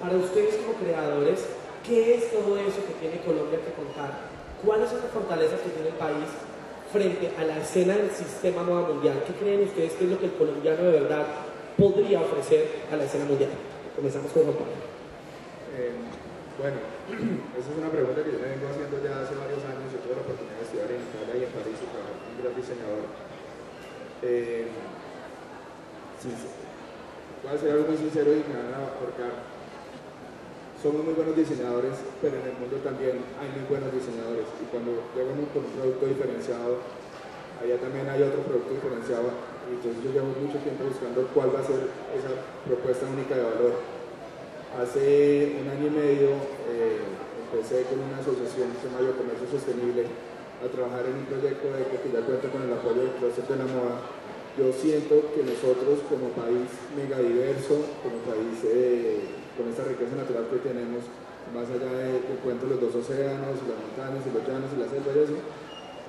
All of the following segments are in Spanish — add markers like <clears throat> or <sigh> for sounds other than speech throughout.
Para ustedes como creadores, ¿qué es todo eso que tiene Colombia que contar? ¿Cuáles son las fortalezas que tiene el país frente a la escena del sistema moda mundial? ¿Qué creen ustedes que es lo que el colombiano de verdad podría ofrecer a la escena mundial? Comenzamos con Juan. Eh, bueno, <clears throat> esa es una pregunta que yo me vengo haciendo ya hace varios años. Yo tuve la oportunidad de estudiar en Italia y en París y trabajar con un gran diseñador. Eh, sí. Voy a ser algo muy sincero y me van a ahorcar. Somos muy buenos diseñadores, pero en el mundo también hay muy buenos diseñadores. Y cuando llegamos con un producto diferenciado, allá también hay otro producto diferenciado. Entonces yo llevo mucho tiempo buscando cuál va a ser esa propuesta única de valor. Hace un año y medio eh, empecé con una asociación que se llama Comercio Sostenible a trabajar en un proyecto de que ya cuenta con el apoyo del closet de la moda yo siento que nosotros como país mega diverso, como país eh, con esta riqueza natural que tenemos, más allá de, de cuento los dos océanos, las montañas y los llanos y la selva y eso,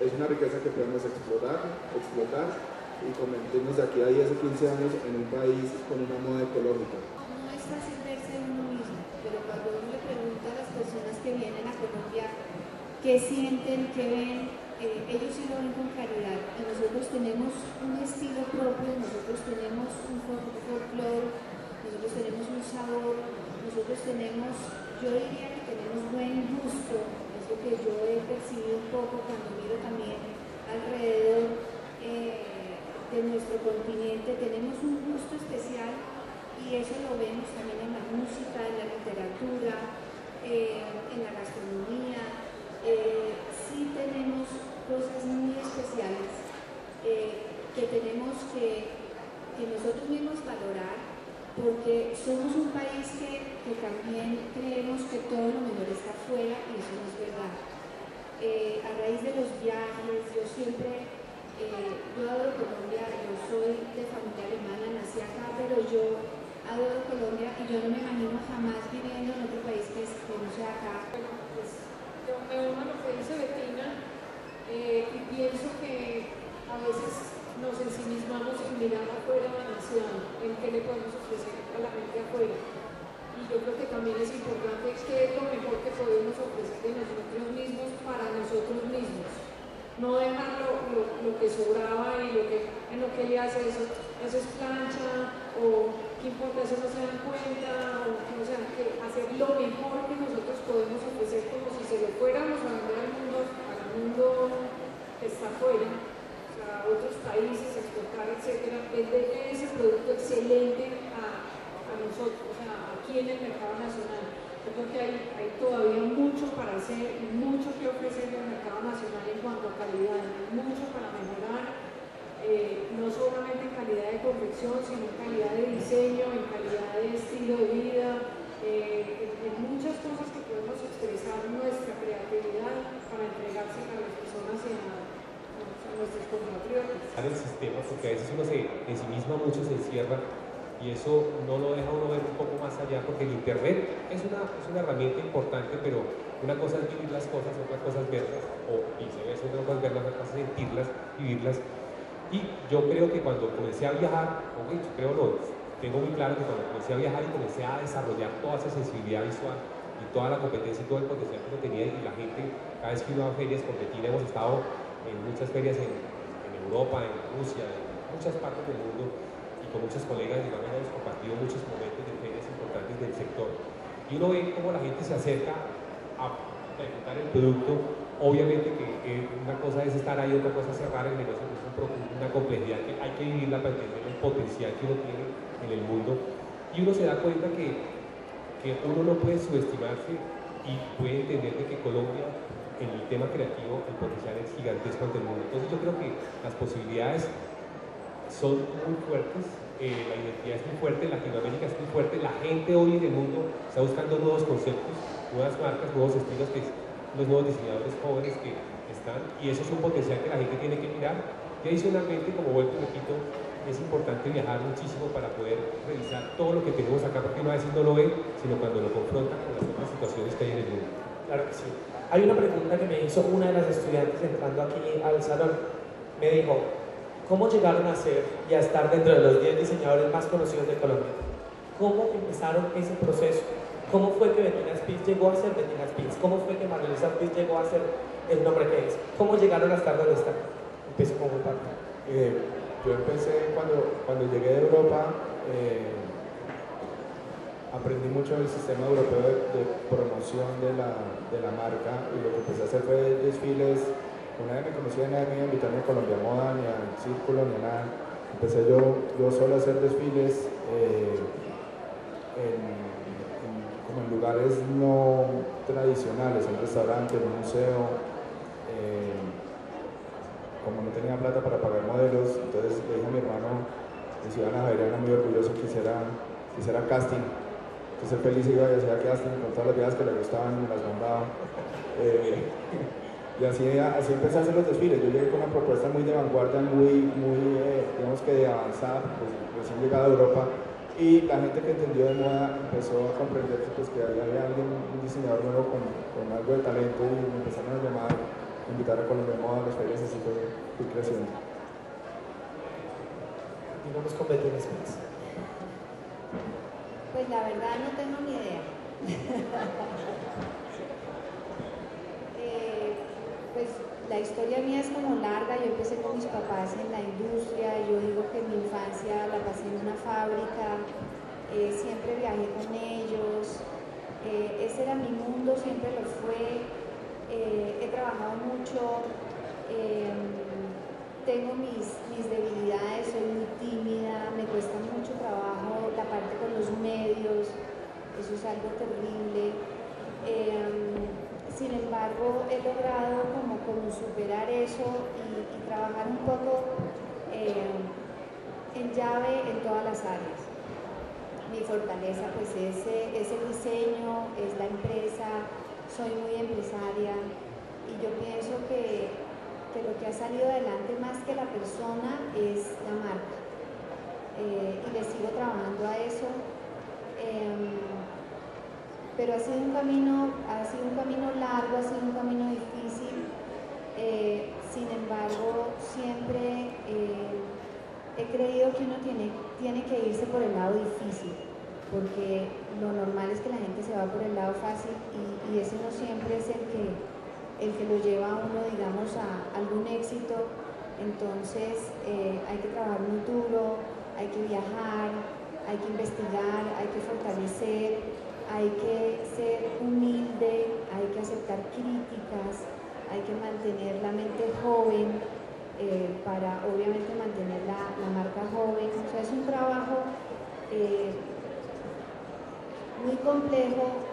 es una riqueza que podemos explotar, explotar y convertirnos de aquí a 10 o 15 años en un país con una moda ecológica. No es fácil verse uno mismo, pero cuando uno le pregunta a las personas que vienen a Colombia qué sienten, qué ven, eh, ellos sí lo ven con claridad y nosotros tenemos un estilo propio, nosotros tenemos un folclore, nosotros tenemos un sabor, nosotros tenemos, yo diría que tenemos buen gusto, es lo que yo he percibido un poco cuando miro también alrededor eh, de nuestro continente, tenemos un gusto especial y eso lo vemos también en la música, en la literatura, eh, en la gastronomía. sí tenemos cosas muy especiales eh, que tenemos que, nosotros mismos valorar porque somos un país que, también creemos que todo lo mejor está afuera y eso no es verdad. Eh, a raíz de los viajes, yo siempre, eh, yo adoro Colombia, yo soy de familia alemana, nací acá, pero yo adoro Colombia y yo no me imagino jamás viviendo en otro país que, no sea acá. Pues, yo me uno lo que dice Betina, eh, y pienso que a veces nos ensimismamos en mirar afuera de la nación, en qué le podemos ofrecer a la gente afuera. Y yo creo que también es importante qué es lo mejor que podemos ofrecer de nosotros mismos para nosotros mismos. No dejar lo, lo, que sobraba y lo que, en lo que hace eso, eso es plancha, o qué importa, eso no se dan cuenta, o, o sea, que hacer lo mejor que nosotros podemos ofrecer como si se lo fuéramos a vender al mundo mundo que está afuera, sea, otros países, exportar, etcétera, vender ese producto excelente a, a, nosotros, aquí en el mercado nacional. Yo creo que hay, todavía mucho para hacer mucho que ofrecer en el mercado nacional en cuanto a calidad, mucho para mejorar, eh, no solamente en calidad de confección, sino en calidad de diseño, en calidad de estilo de vida, eh, en, muchas cosas que podemos expresar nuestra creatividad para entregarse a las personas y a, nuestros compatriotas. el sistema, porque a veces uno se ensimisma mucho, se encierra y eso no lo deja uno ver un poco más allá, porque el Internet es una, es una herramienta importante, pero una cosa es vivir las cosas, otra cosa es verlas, o viceversa, otra cosa es verlas, otra cosa es sentirlas, vivirlas. Y yo creo que cuando comencé a viajar, o yo creo no, tengo muy claro que cuando comencé a viajar y comencé a desarrollar toda esa sensibilidad visual y toda la competencia y todo el potencial que tenía y la gente, cada vez que iba a ferias, competir, hemos estado en muchas ferias en, Europa, en Rusia, en muchas partes del mundo con muchos colegas, digamos, hemos compartido muchos momentos de ferias importantes del sector. Y uno ve cómo la gente se acerca a ejecutar el producto, obviamente que, una cosa es estar ahí, otra cosa es cerrar el negocio, es una complejidad que hay que vivirla para entender el potencial que uno tiene en el mundo y uno se da cuenta que, que uno no puede subestimarse y puede entender de que Colombia en el tema creativo el potencial es gigantesco ante el mundo. Entonces yo creo que las posibilidades son muy fuertes, eh, la identidad es muy fuerte, Latinoamérica es muy fuerte, la gente hoy en el mundo está buscando nuevos conceptos, nuevas marcas, nuevos estilos, que los nuevos diseñadores jóvenes que están, y eso es un potencial que la gente tiene que mirar. Y adicionalmente, como vuelvo y repito, es importante viajar muchísimo para poder revisar todo lo que tenemos acá, porque uno a veces no lo ve, sino cuando lo confronta con las otras situaciones que hay en el mundo. Claro que sí. Hay una pregunta que me hizo una de las estudiantes entrando aquí al salón. Me dijo, ¿cómo llegaron a ser y a estar dentro de los 10 diseñadores más conocidos de Colombia? ¿Cómo empezaron ese proceso? ¿Cómo fue que Bettina Spitz llegó a ser Bettina Spitz? ¿Cómo fue que Luisa Spitz llegó a ser el nombre que es? ¿Cómo llegaron a estar donde están? Empiezo con un eh, Yo empecé cuando, cuando llegué de Europa, eh, aprendí mucho del sistema europeo de, promoción de la, de la, marca y lo que empecé a hacer fue desfiles. Una vez me conocí, nadie me iba a invitarme a Colombia Moda, ni al Círculo, ni a nada. Empecé yo, yo solo a hacer desfiles eh, en, como en lugares no tradicionales, en restaurantes, en un museo. Eh, como no tenía plata para pagar modelos, entonces le dije a mi hermano, mi ciudad Javeriana, muy orgulloso que hiciera, que hiciera casting entonces feliz iba y hacía casting con todas las viejas que le gustaban y las mandaba. Eh, <laughs> y así, así empecé a hacer los desfiles. Yo llegué con una propuesta muy de vanguardia, muy, muy eh, digamos que de avanzada, pues recién llegada a Europa. Y la gente que entendió de moda empezó a comprender que, pues, que había alguien, un diseñador nuevo con, con, algo de talento y me empezaron a llamar, a invitar a Colombia de Moda, a las ferias, así fue, fui creciendo. vamos con Betty Spence. Pues la verdad no tengo ni idea. <laughs> Eh, pues la historia mía es como larga, yo empecé con mis papás en la industria, yo digo que mi infancia la pasé en una fábrica, eh, siempre viajé con ellos, eh, ese era mi mundo, siempre lo fue, he trabajado mucho, tengo mis, mis debilidades, soy muy tímida, me cuesta mucho trabajo la parte con los medios, eso es algo terrible. Em, embargo, he logrado como, superar eso y, trabajar un poco em, en llave en todas las áreas. Mi fortaleza pues es, es el diseño, es la empresa, soy muy empresaria y yo pienso que que lo que ha salido adelante más que la persona es la marca. Eh, y le sigo trabajando a eso. Em, pero ha sido un camino, ha sido un camino largo, ha sido un camino difícil. Eh, sin embargo, siempre eh, he creído que uno tiene, tiene que irse por el lado difícil, porque lo normal es que la gente se va por el lado fácil y, y ese no siempre es el que, el que lo lleva a uno, digamos, a algún éxito. Entonces eh, hay que trabajar muy duro, hay que viajar, hay que investigar, hay que fortalecer, hay que hay que mantener la mente joven eh, para obviamente mantener la, marca joven. O sea, es un trabajo eh, muy complejo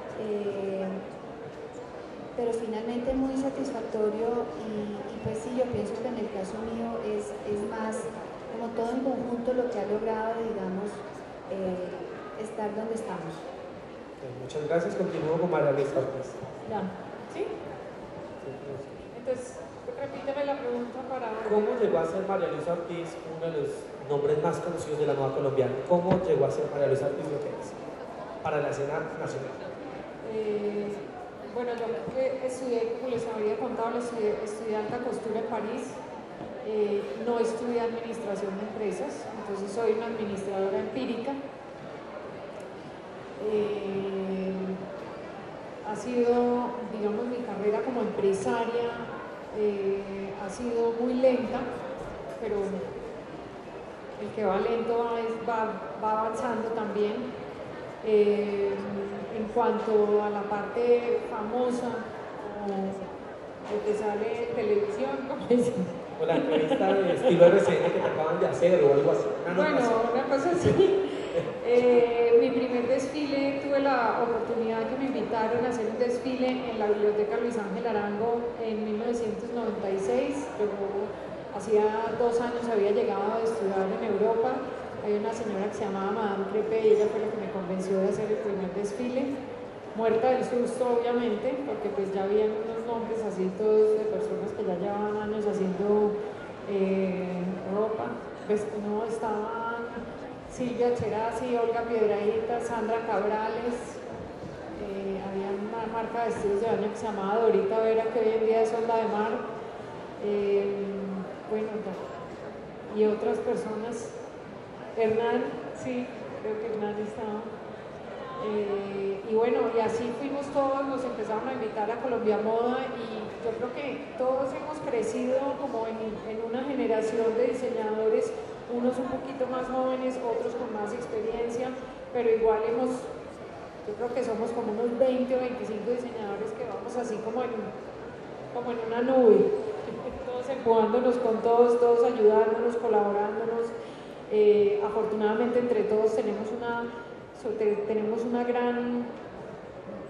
pero finalmente muy satisfactorio y, pues sí, yo pienso que en el caso mío es, es, más como todo en conjunto lo que ha logrado, digamos, eh, estar donde estamos. muchas gracias. Continúo con María Luisa Ortiz. Entonces, repíteme la pregunta para... ¿Cómo llegó a ser María Luisa Ortiz uno de los nombres más conocidos de la nueva colombiana? ¿Cómo llegó a ser María Luisa Ortiz lo que es para la escena nacional? Eh, bueno, yo que estudié, como les había contado, estudié, estudié alta costura en París. Eh, no estudié administración de empresas, entonces soy una administradora empírica. Eh, ha sido, digamos, mi carrera como empresaria eh, ha sido muy lenta, pero el que va lento va, va avanzando también. En cuanto a la parte famosa, o que sale en televisión, <laughs> como dicen. O la entrevista de estilo RCN que te acaban de hacer o algo así. bueno, una cosa así. Eh, mi primer desfile tuve la oportunidad que me invitaron a hacer un desfile en la Biblioteca Luis Ángel Arango en 1996. Yo hacía dos años había llegado a estudiar en Europa hay una señora que se llamaba Madame Crepe y ella fue la que me convenció de hacer el primer desfile. Muerta del susto, obviamente, porque pues ya habían unos nombres así todos de personas que ya llevaban años haciendo eh, ropa. Pues, no, estaban Silvia Cherazzi, Olga Piedraíta, Sandra Cabrales, eh, había una marca de vestidos de baño que se llamaba Dorita Vera, que hoy en día es Onda de Mar. Eh, bueno, y otras personas Hernán, sí, creo que Hernán estaba. Eh, y bueno, y así fuimos todos, nos empezaron a invitar a Colombia Moda y yo creo que todos hemos crecido como en una generación de diseñadores, unos un poquito más jóvenes, otros con más experiencia, pero igual hemos, yo creo que somos como unos 20 o 25 diseñadores que vamos así como en, como en una nube, <laughs> todos empujándonos con todos, todos ayudándonos, colaborándonos. Eh, afortunadamente entre todos tenemos una tenemos una gran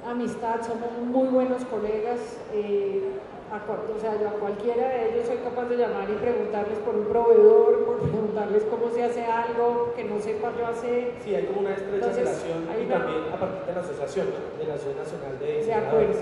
amistad, somos muy buenos colegas. Eh, o sea, yo a cualquiera de ellos soy capaz de llamar y preguntarles por un proveedor, por preguntarles cómo se hace algo que no sepa yo hacer. Sí, hay como una estrecha relación y también a partir de la asociación, de la Asociación Nacional de De acuerdo.